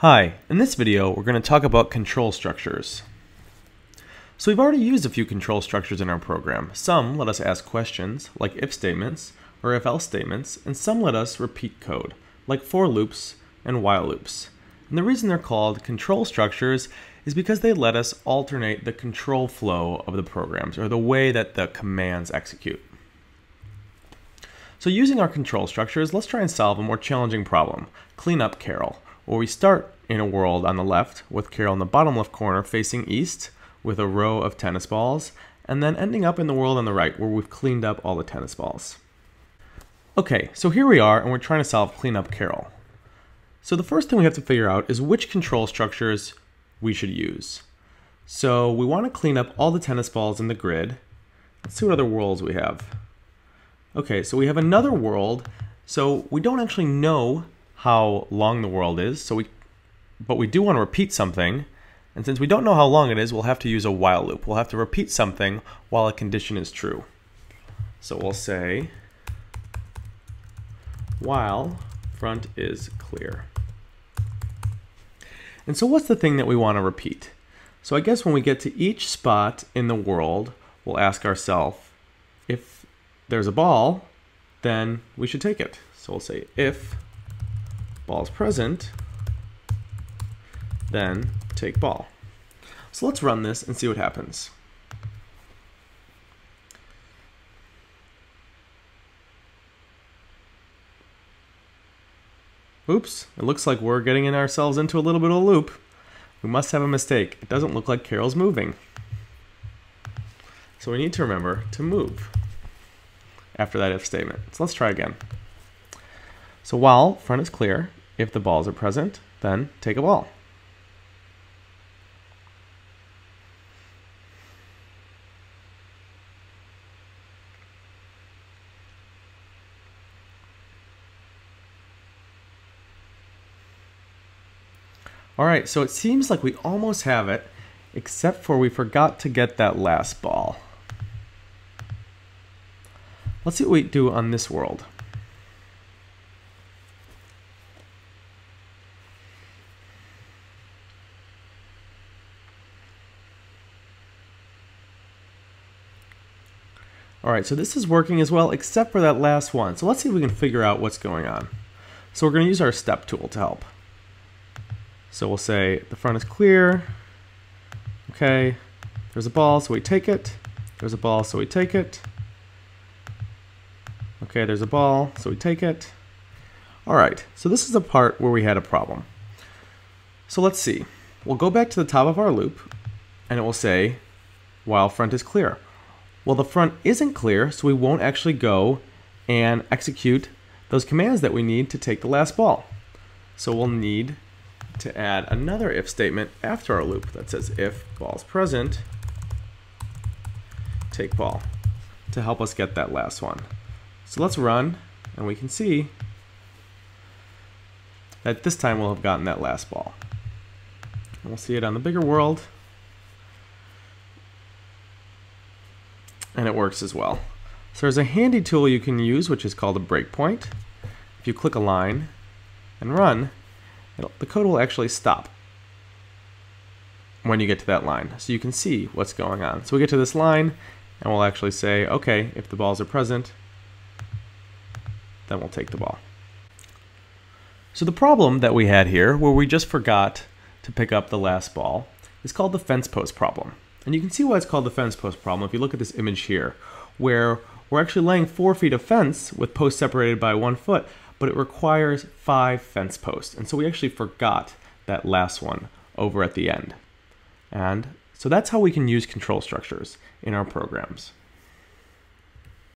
Hi, in this video we're going to talk about control structures. So we've already used a few control structures in our program. Some let us ask questions, like if statements or if else statements, and some let us repeat code, like for loops and while loops. And the reason they're called control structures is because they let us alternate the control flow of the programs, or the way that the commands execute. So using our control structures, let's try and solve a more challenging problem, clean up Karel where we start in a world on the left with Karel in the bottom left corner facing east with a row of tennis balls, and then ending up in the world on the right where we've cleaned up all the tennis balls. Okay, so here we are and we're trying to solve clean up Karel. So the first thing we have to figure out is which control structures we should use. So we want to clean up all the tennis balls in the grid. Let's see what other worlds we have. Okay, so we have another world. So we don't actually know how long the world is. So we, but we do want to repeat something. And since we don't know how long it is, we'll have to use a while loop. We'll have to repeat something while a condition is true. So we'll say while front is clear. And so what's the thing that we want to repeat? So I guess when we get to each spot in the world, we'll ask ourselves, if there's a ball, then we should take it. So we'll say if ball is present, then take ball. So let's run this and see what happens. Oops, it looks like we're getting in ourselves into a little bit of a loop. We must have a mistake. It doesn't look like Karel's moving. So we need to remember to move after that if statement. So let's try again. So while front is clear, if the balls are present, then take a ball. All right, so it seems like we almost have it, except for we forgot to get that last ball. Let's see what we do on this world. All right, so this is working as well, except for that last one. So let's see if we can figure out what's going on. So we're going to use our step tool to help. So we'll say the front is clear. Okay, there's a ball, so we take it. There's a ball, so we take it. Okay, there's a ball, so we take it. All right, so this is the part where we had a problem. So let's see. We'll go back to the top of our loop, and it will say, while front is clear. Well, the front isn't clear, so we won't actually go and execute those commands that we need to take the last ball. So we'll need to add another if statement after our loop that says if ball is present, take ball to help us get that last one. So let's run and we can see that this time we'll have gotten that last ball. And we'll see it on the bigger world and it works as well. So there's a handy tool you can use which is called a breakpoint. If you click a line and run, the code will actually stop when you get to that line. So you can see what's going on. So we get to this line and we'll actually say, okay, if the balls are present, then we'll take the ball. So the problem that we had here, where we just forgot to pick up the last ball, is called the fence post problem. And you can see why it's called the fence post problem if you look at this image here, where we're actually laying four feet of fence with posts separated by one foot, but it requires five fence posts. And so we actually forgot that last one over at the end. And so that's how we can use control structures in our programs.